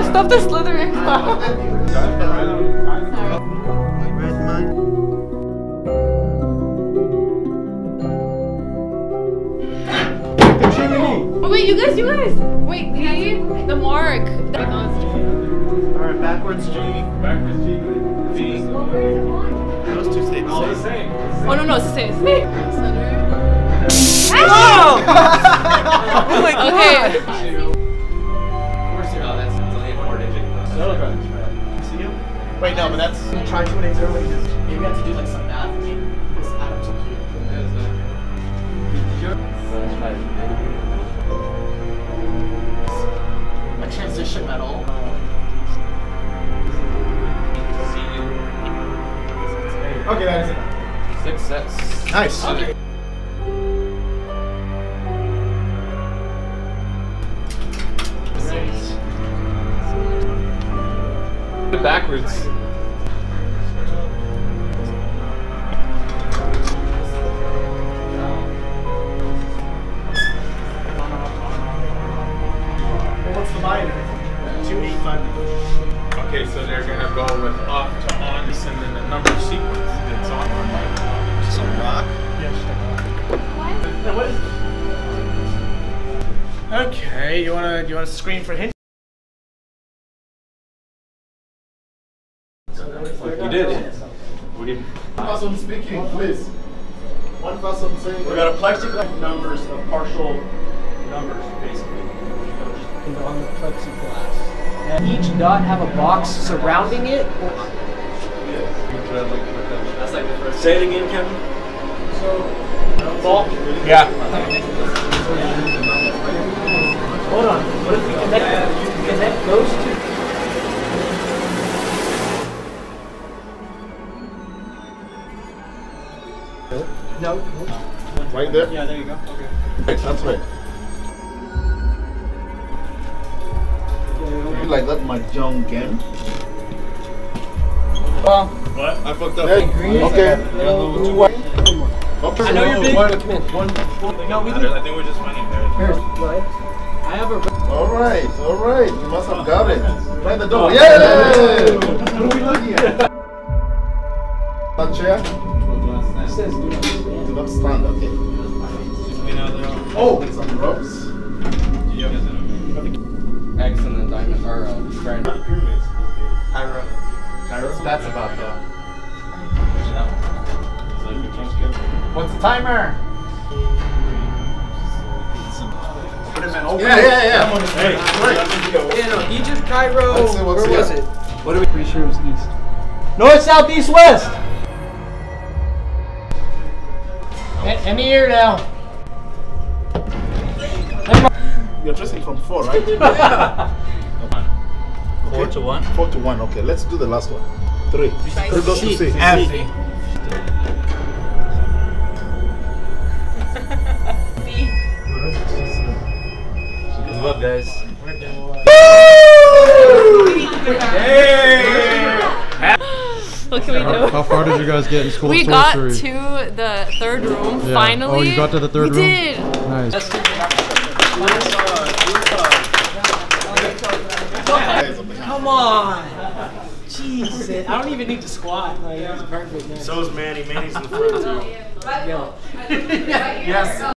Yeah, stop the slithering. oh, wait, you guys, you guys. Wait, P, the mark. Alright, backwards G. Backwards G. V. Those two stay All the the same. same. Oh no, no, it's the same. It's the same. Oh! oh my god! Okay. See? Wait, no, but that's. Tried to an zero. Maybe we have to do like some math. to make This add up to cute. A transition metal. Okay, that is it. Six sets. Nice. Okay. Backwards. What's the minor? Two eight five. Okay, so they're gonna go with off to on and then the number sequence that's on. Some rock. Now what is Okay, you wanna you wanna scream for hint? You did. We did. person speaking, please. One person saying. We got a plexiglass numbers of partial numbers, basically. And on the plexiglass. And each dot have a box surrounding it. That's like the first. Say it again, Kevin. Ball. Yeah. No. Right there? Yeah, there you go. Okay. Right, that's right. You like that, my young game? Well, What? I fucked up. Okay. Okay. I know you're big, One- but come in. one- No, we do. I think we're just finding there. Here, right? I have a. All right, all right. You must have got it. Try the door. Oh. Yay! What are we looking at? That chair? It says do not stand. Do not stand. Okay. We know they're. Oh, some ropes. X and then diamond or uh, grand. Cairo. That's about the. What's the timer? Put him in over. Yeah, yeah, yeah. Hey, Yeah, no, Egypt, Cairo. Let's see what's Where was here. it? What are we? Pretty sure it was east. North, south, east, west. Any ear now. You're dressing from four, right? Four to one. Four to one. Okay, let's do the last one. Three. Three goes to C. Good luck, guys. We do? How far did you guys get in school? We got to the third room Yeah. finally. Oh, you got to the third we room? did. Nice. Come on. Jeez, I don't even need to squat. Like, it's perfect. Man. So is Manny. Manny's in the front too. Yo. Yes.